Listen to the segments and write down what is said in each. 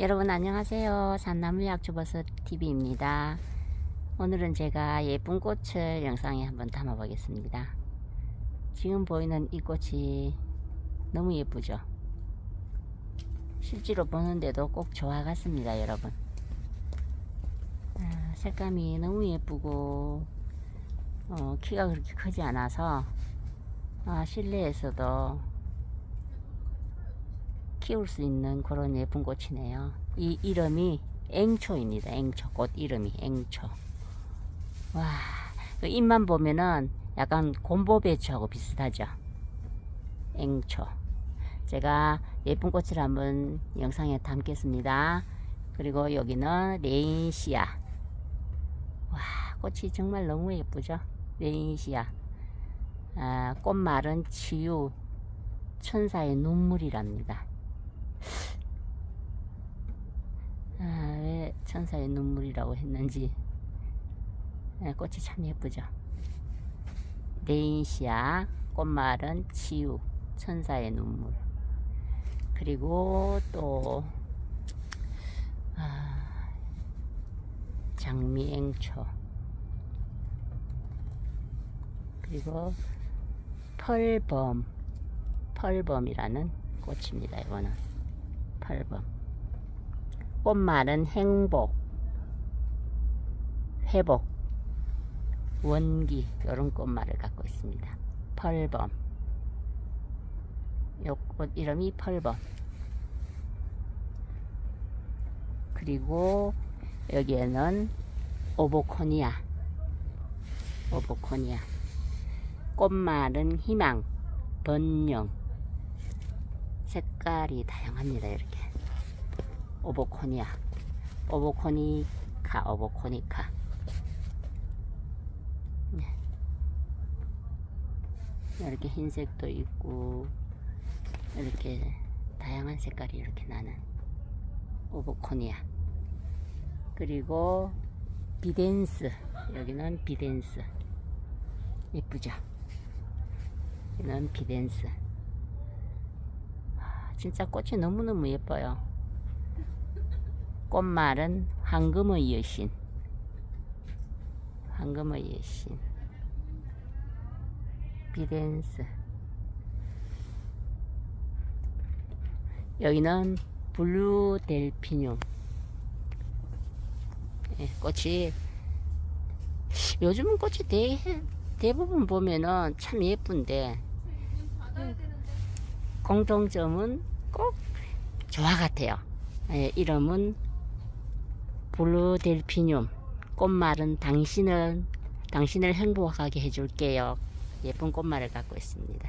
여러분 안녕하세요. 산나물 약 주버섯 TV입니다. 오늘은 제가 예쁜 꽃을 영상에 한번 담아 보겠습니다. 지금 보이는 이 꽃이 너무 예쁘죠? 실제로 보는데도 꼭 좋아 같습니다 여러분. 아, 색감이 너무 예쁘고 어, 키가 그렇게 크지 않아서 아, 실내에서도 키울 수 있는 그런 예쁜 꽃이네요. 이 이름이 앵초입니다. 앵초 꽃 이름이 앵초. 와, 그 잎만 보면은 약간 곰보배추하고 비슷하죠. 앵초. 제가 예쁜 꽃을 한번 영상에 담겠습니다. 그리고 여기는 레인시아. 와, 꽃이 정말 너무 예쁘죠? 레인시아. 아, 꽃말은 치유, 천사의 눈물이랍니다. 아, 왜 천사의 눈물이라고 했는지. 네, 꽃이 참 예쁘죠. 레인시아 꽃말은 치유 천사의 눈물. 그리고 또 아, 장미앵초. 그리고 펄범 펄범이라는 꽃입니다 이거는. 펄범 꽃말은 행복, 회복, 원기 이런 꽃말을 갖고 있습니다. 펄범. 요꽃 이름이 펄범. 그리고 여기에는 오보코니아 오보코니아. 꽃말은 희망, 번영. 색깔이 다양합니다 이렇게 오보코니아 오보코니카 오보코니카. 네. 이렇게 흰색도 있고 이렇게 다양한 색깔이 이렇게 나는 오보코니아 그리고 비덴스 여기는 비덴스. 예쁘죠? 여기는 비덴스. 아, 진짜 꽃이 너무너무 예뻐요 꽃말은 황금의 여신. 황금의 여신. 비덴스. 여기는 블루 델피늄 예, 꽃이. 요즘은 꽃이 대, 대부분 보면은 참 예쁜데 공통점은 꽃 좋아 같아요. 예, 이름은 블루델피늄 꽃말은 당신은 당신을 행복하게 해줄게요. 예쁜 꽃말을 갖고 있습니다.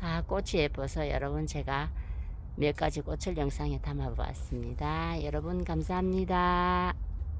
아 꽃이 예뻐서 여러분 제가 몇 가지 꽃을 영상에 담아 보았습니다. 여러분 감사합니다.